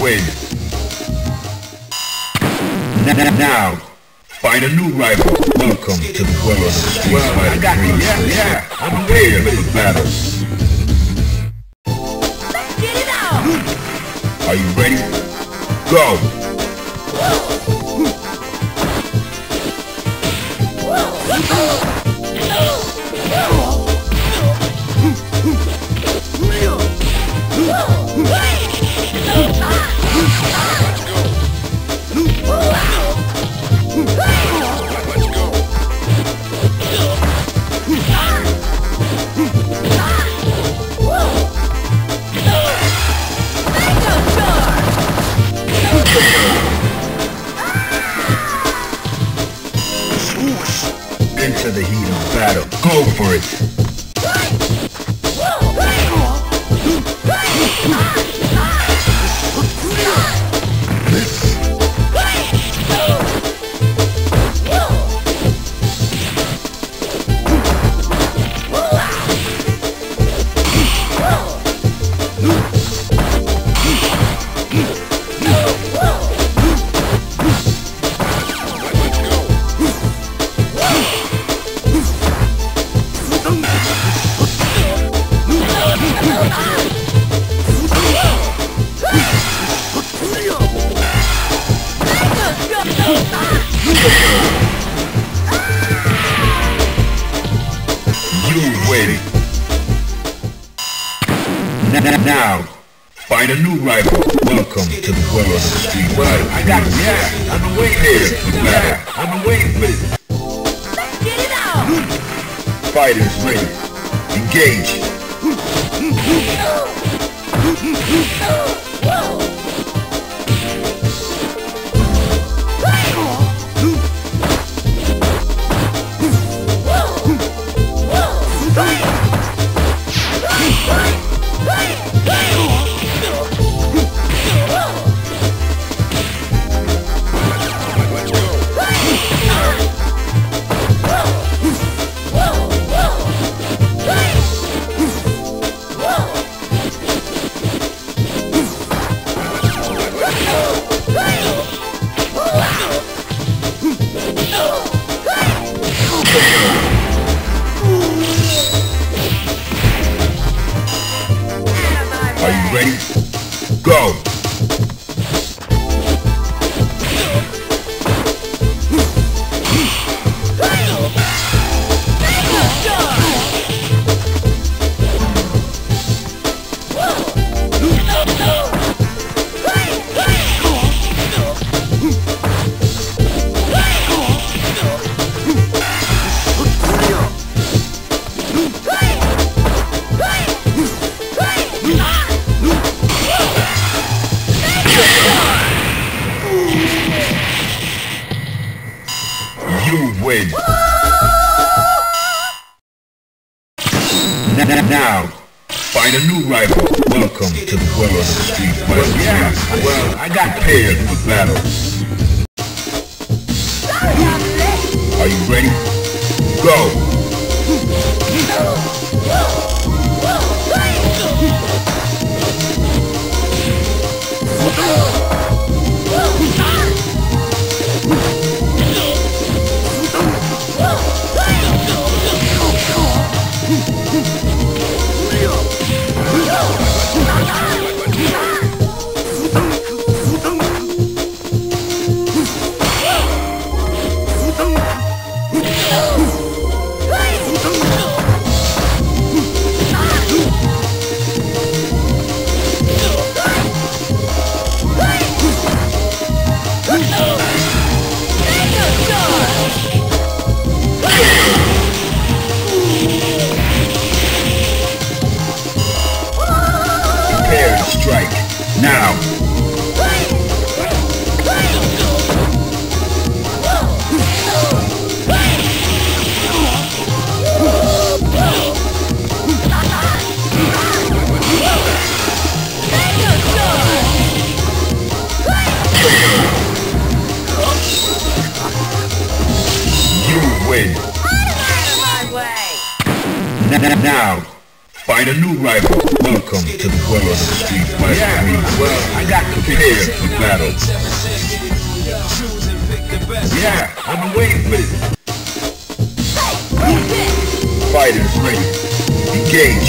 Win. N- Now, find a new rival. Welcome to the world of Street Fighter 3. Yeah, yeah. Prepare for battle. Get it out! Are you ready? Go! Into for it. You win. Now, find a new rival. Welcome to the world of Street Fighter. I got it. Yeah, waiting here. Yeah, I've been waiting for this. Get it out! Fighters ready. Engage. Welcome to the world of the street. Well, yeah, well, I got prepared for battle. Are you ready? Go! Now! Find a new rival. Welcome to the world of the street fighter. Yeah, well, I got prepared for battle. Yeah, I've been waiting for this. Fighters ready. Engage.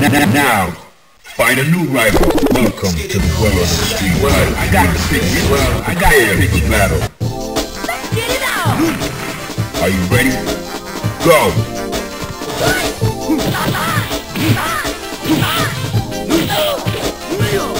Now, find a new rival. Welcome to the world of the street fighter. I got the pick. Well, I got the for battle. Get it out! Are you ready? Go! Prepare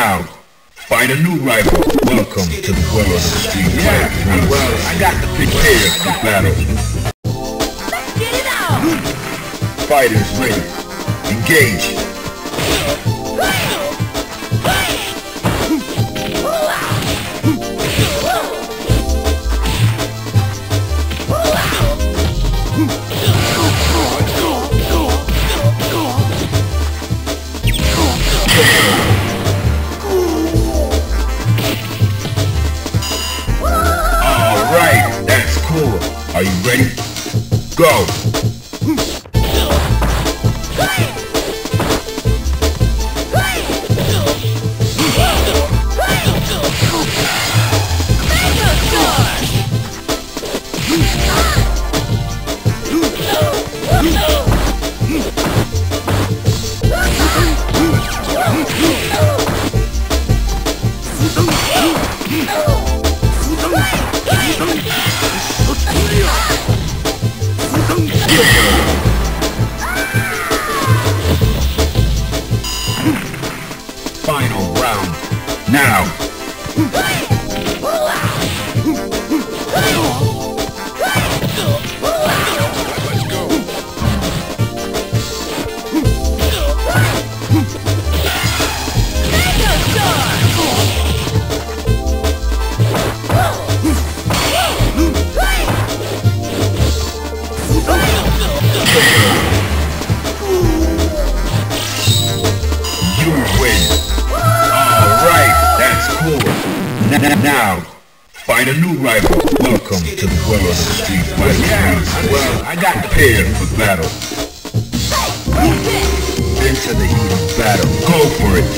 Now, find a new rival. Welcome to the world of the street fighter. well, I got the prepare for battle. Get it out! Fighters ready. Engage. Go. win. Alright, that's cool. N now, find a new rival. Welcome to the world of the street fighting yeah, Well, I got prepared for battle. Into the heat of battle. Go for it.